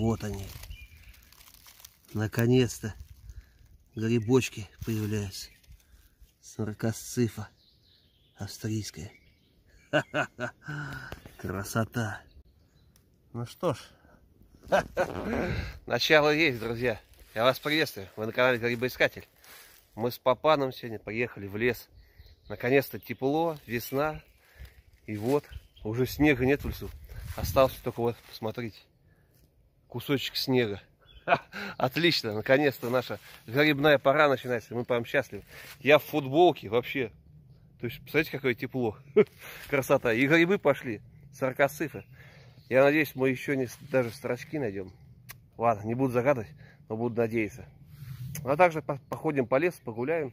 Вот они. Наконец-то грибочки появляются. Саркосцифа австрийская. Красота. Ну что ж. Начало есть, друзья. Я вас приветствую. Вы на канале Грибоискатель. Мы с Папаном сегодня поехали в лес. Наконец-то тепло, весна. И вот, уже снега нет в лесу. Остался только вот, посмотрите, кусочек снега. Отлично, наконец-то наша грибная пора начинается. Мы прям счастливы. Я в футболке вообще. То есть, посмотрите, какое тепло. Красота. И грибы пошли. Саркосыфы. Я надеюсь, мы еще не даже строчки найдем. Ладно, не буду загадывать, но буду надеяться. А также походим по лесу, погуляем.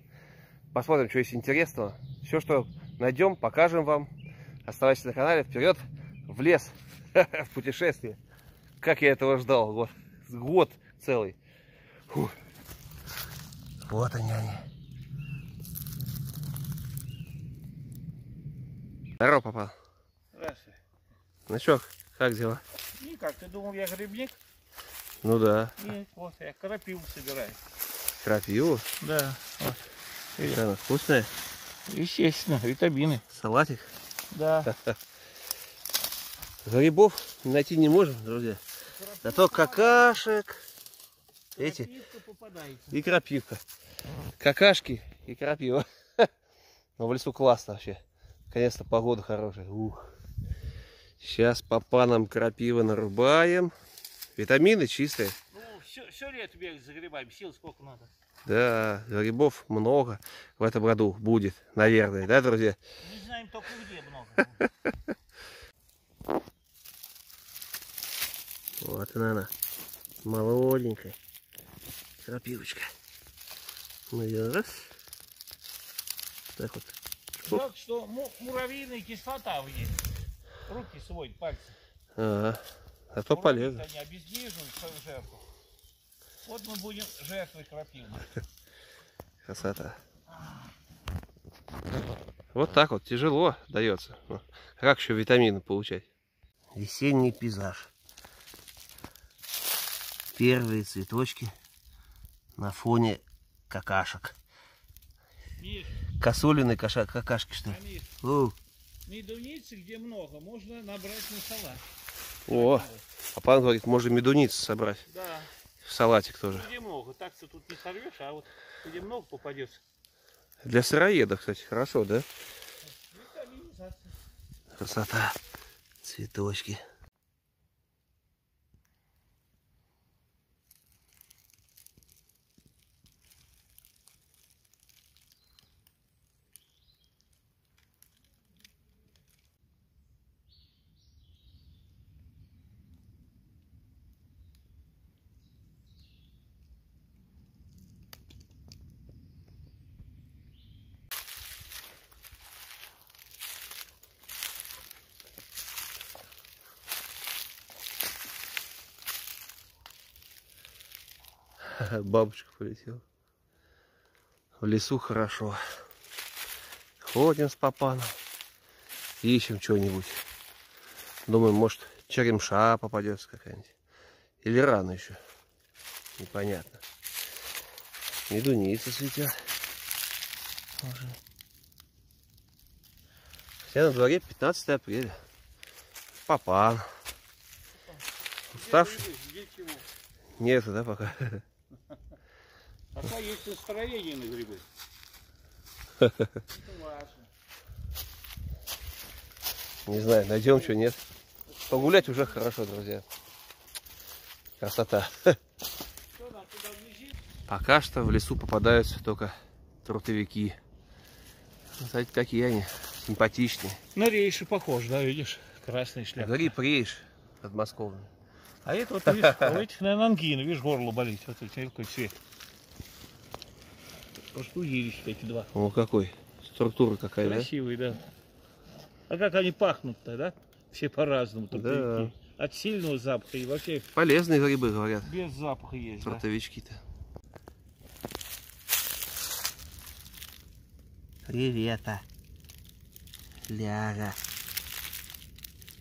Посмотрим, что есть интересного. Все, что найдем, покажем вам. Оставайтесь на канале. Вперед в лес. В путешествие. Как я этого ждал. Год, год целый. Фу. Вот они они. Здорово, папа. Здравствуй. Ну что, как дела? Никак, ты думал, я грибник? Ну да. Нет, вот, я крапиву собираю. Крапиву? Да, вот. Видишь, она вкусная. Естественно, витамины. Салатик. Да. Грибов найти не можем, друзья. Зато какашек. Эти. Крапивка. И крапивка. Какашки и крапива. Но в лесу классно вообще. Наконец-то погода хорошая. Ух. Сейчас по панам крапива нарубаем. Витамины чистые. Ну, все, все лето бегать за грибами, сил сколько надо. Да, грибов много в этом году будет, наверное, да, друзья? Не знаем только где много. Вот она, она. молоденькая крапивочка. Мы ее раз. Так вот. Жалко, что му- муравьиная кислота в ней. Руки сводят, пальцы. Ага. А то полезно. Они обездвиживают свою жертву. Вот мы будем жертвой крапивы. Красота. Вот так вот тяжело дается. Ну, Как еще витамины получать? Весенний пейзаж. Первые цветочки на фоне какашек. Миш, Косулины каша, какашки, что ли? а О, медуницы, где много, можно набрать на салат. О, папа говорит, можно медуниц собрать. Да, В салатик тоже. где много. Так-то тут не сорвешь, а вот где много попадется. Для сыроедов, кстати, хорошо, да? Красота. Цветочки. Бабушка полетела. В лесу хорошо. Ходим с папаном. Ищем что-нибудь. Думаем, может, черемша попадется какая-нибудь. Или рано еще. Непонятно. Медуницы светят. Тоже. Хотя на дворе 15 апреля. Папан. Уставший? Нету, да, пока? Пока есть настроение на грибы. Это важно. Не знаю, найдем что, нет. Погулять уже хорошо, друзья. Красота. Пока что в лесу попадаются только трутовики. Смотрите, какие они симпатичные. На рейши похож, да, видишь? Красный шляп. Гриб рейш подмосковный. А это вот, видишь, у этих, наверное, ангина, видишь, горло болит. Вот у тебя какой цвет. Может, удилища эти два. О, какой. Структура какая, Красивый, да? да. А как они пахнут-то, да? Все по-разному. Да. От сильного запаха и вообще... Полезные грибы, говорят. Без запаха есть, Сортовички-то. Да. Привета. Ляга.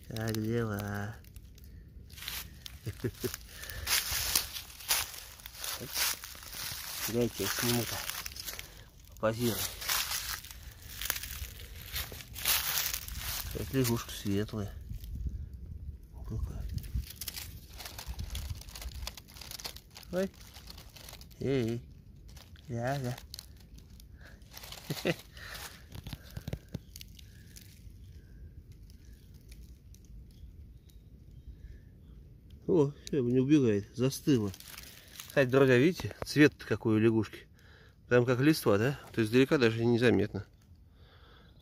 Как дела? Дайте я сниму-то. Позирую. Это лягушка светлая. Ой. Эй. Ляга. О, все, не убегает, застыла. Кстати, друзья, видите, цвет какой у лягушки. Прям как листва, да? То есть издалека даже незаметно.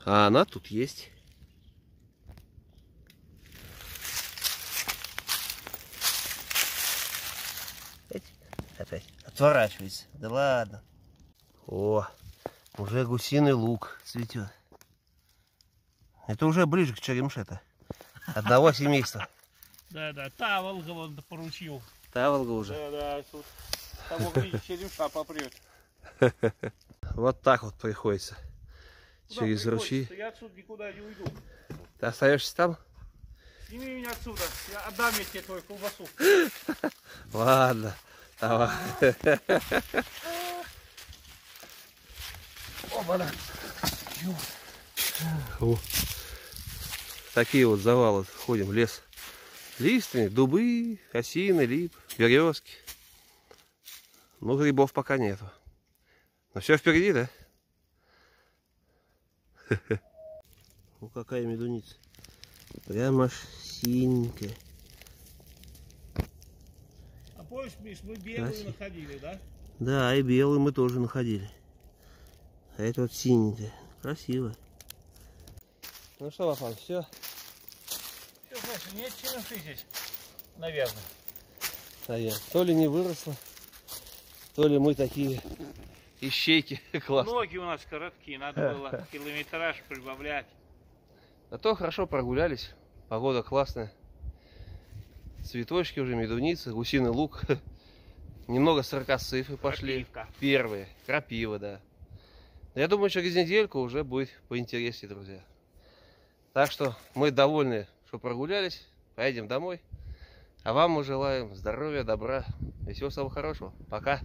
А она тут есть. Опять отворачивается. Да ладно. О, уже гусиный лук цветет. Это уже ближе к черемше-то. Одного семейства. Да, да, Таволга он поручил. Таволга уже. Да, да, тут того черемша попрет. Вот так вот приходится. Через ручьи. Я отсюда никуда не уйду. Ты остаешься там? Сними меня отсюда, я отдам я тебе твою колбасу. Ладно. Давай. Оба-на. Такие вот завалы ходим в лес. Лиственник, дубы, осины, лип, березки. Ну, грибов пока нету. Но все впереди, да? Ну, какая медуница. Прям аж синенькая. А помнишь, Миш, мы белую Красиво. находили, да? Да, и белый мы тоже находили. А это вот синенькая. Красиво. Ну что, Папан, все? Все, значит, нет черемши здесь, наверное. Наверное. То ли не выросло, то ли мы такие ищейки классные. Ноги у нас короткие, надо было километраж прибавлять. Зато хорошо прогулялись. Погода классная. Цветочки уже, медуницы, гусиный лук. Немного сорокосыфы пошли. Крапивка. Первые. Крапива, да. Я думаю, через недельку уже будет поинтереснее, друзья. Так что мы довольны, что прогулялись. Поедем домой. А вам мы желаем здоровья, добра и всего самого хорошего. Пока.